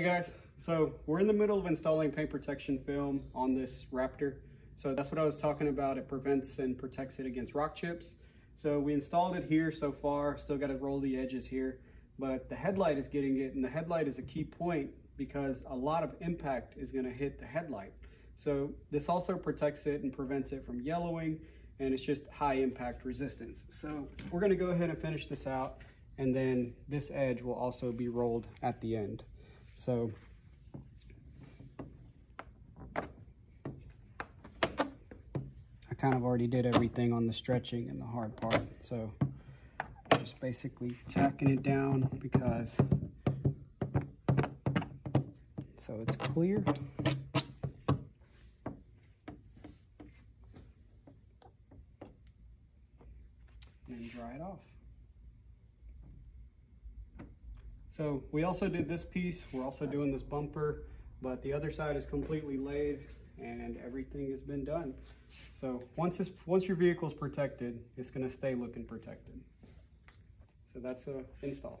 Hey guys, so we're in the middle of installing paint protection film on this Raptor. So that's what I was talking about. It prevents and protects it against rock chips. So we installed it here so far, still got to roll the edges here, but the headlight is getting it and the headlight is a key point because a lot of impact is going to hit the headlight. So this also protects it and prevents it from yellowing and it's just high impact resistance. So we're going to go ahead and finish this out and then this edge will also be rolled at the end. So I kind of already did everything on the stretching and the hard part. So just basically tacking it down because so it's clear. And dry it off. So we also did this piece, we're also doing this bumper, but the other side is completely laid and everything has been done. So once, this, once your vehicle is protected, it's gonna stay looking protected. So that's a install.